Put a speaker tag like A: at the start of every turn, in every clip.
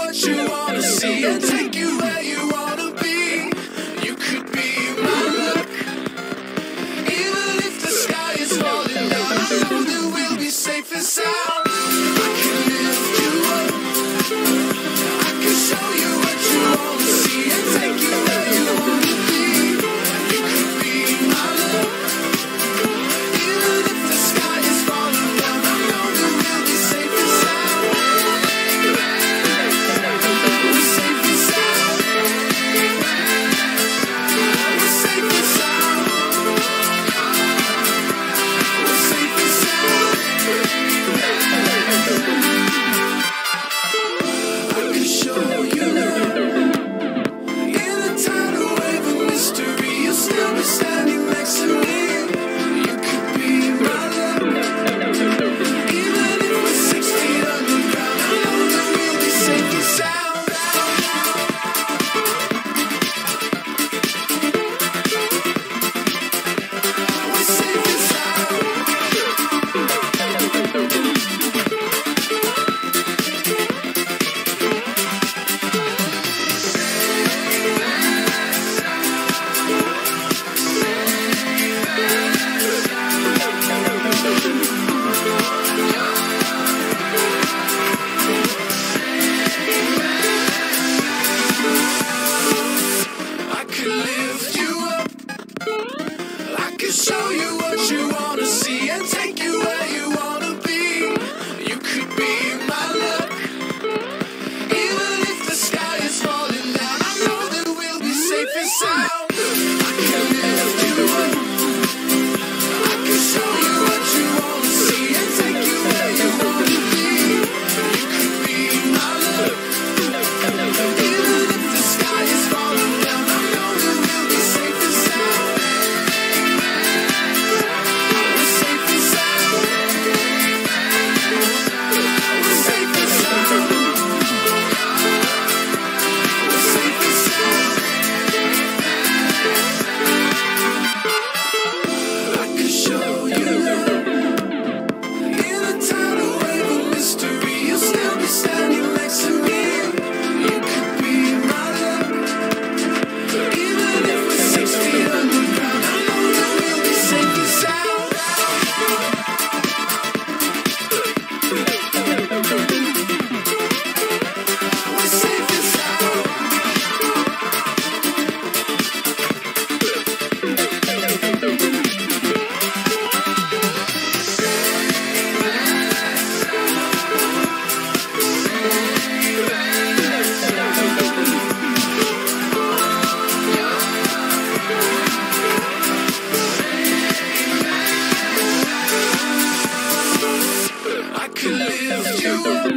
A: what you wanna see. could lift you up.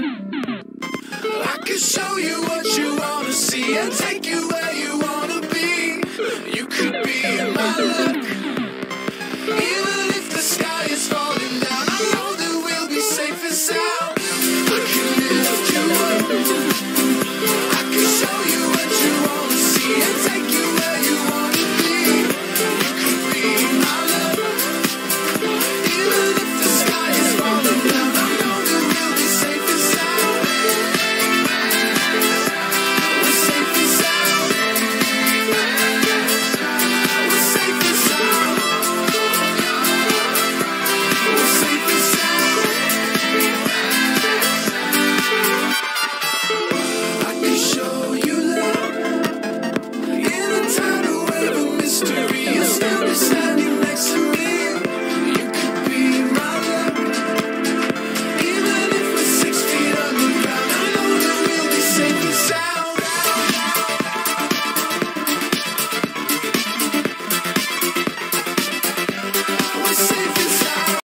A: I could show you what you wanna see and take you where you wanna be. You could be in my love.